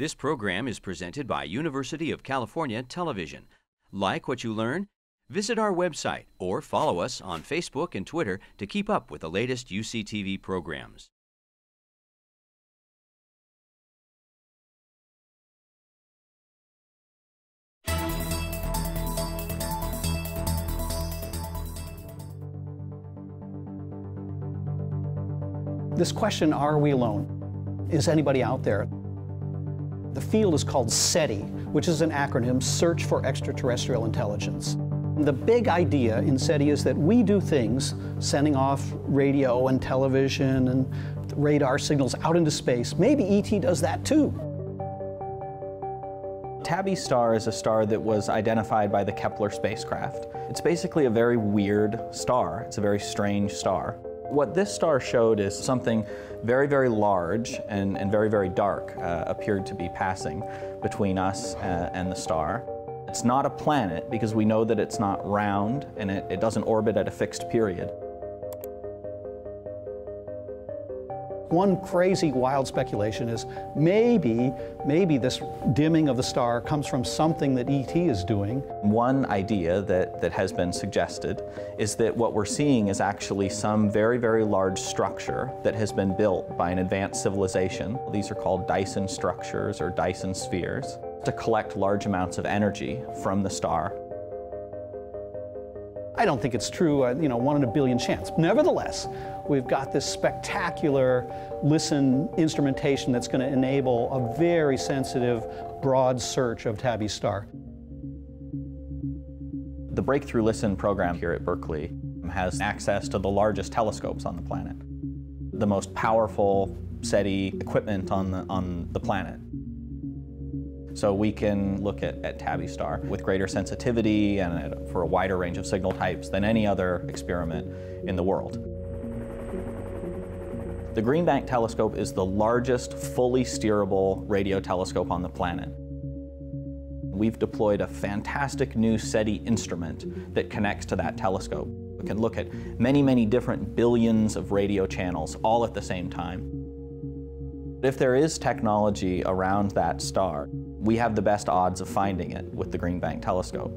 This program is presented by University of California Television. Like what you learn? Visit our website or follow us on Facebook and Twitter to keep up with the latest UCTV programs. This question, are we alone? Is anybody out there? The field is called SETI, which is an acronym, Search for Extraterrestrial Intelligence. The big idea in SETI is that we do things, sending off radio and television and radar signals out into space. Maybe ET does that too. Tabby star is a star that was identified by the Kepler spacecraft. It's basically a very weird star. It's a very strange star. What this star showed is something very, very large and, and very, very dark uh, appeared to be passing between us uh, and the star. It's not a planet because we know that it's not round and it, it doesn't orbit at a fixed period. One crazy wild speculation is maybe, maybe this dimming of the star comes from something that ET is doing. One idea that, that has been suggested is that what we're seeing is actually some very, very large structure that has been built by an advanced civilization. These are called Dyson structures or Dyson spheres to collect large amounts of energy from the star I don't think it's true, uh, you know, one in a billion chance. Nevertheless, we've got this spectacular listen instrumentation that's going to enable a very sensitive, broad search of Tabby star. The Breakthrough Listen program here at Berkeley has access to the largest telescopes on the planet, the most powerful SETI equipment on the, on the planet. So we can look at, at Tabby Star with greater sensitivity and for a wider range of signal types than any other experiment in the world. The Green Bank telescope is the largest fully steerable radio telescope on the planet. We've deployed a fantastic new SETI instrument that connects to that telescope. We can look at many, many different billions of radio channels all at the same time. If there is technology around that star, we have the best odds of finding it with the Green Bank telescope.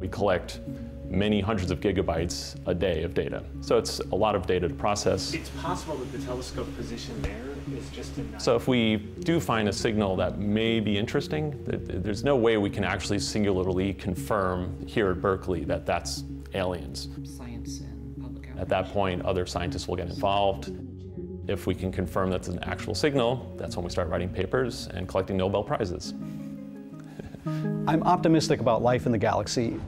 We collect many hundreds of gigabytes a day of data. So it's a lot of data to process. It's possible that the telescope position there is just enough. So if we do find a signal that may be interesting, there's no way we can actually singularly confirm here at Berkeley that that's aliens. Science and public outreach. At that point, other scientists will get involved. If we can confirm that's an actual signal, that's when we start writing papers and collecting Nobel Prizes. I'm optimistic about life in the galaxy.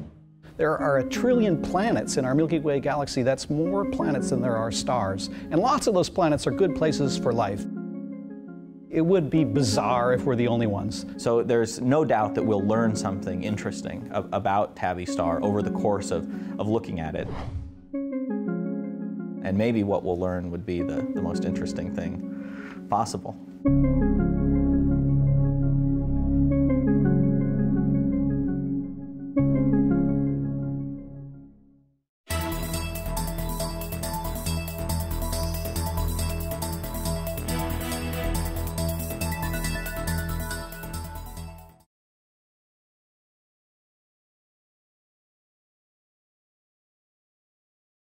There are a trillion planets in our Milky Way galaxy. That's more planets than there are stars. And lots of those planets are good places for life. It would be bizarre if we're the only ones. So there's no doubt that we'll learn something interesting about Tabby Star over the course of, of looking at it. And maybe what we'll learn would be the, the most interesting thing possible.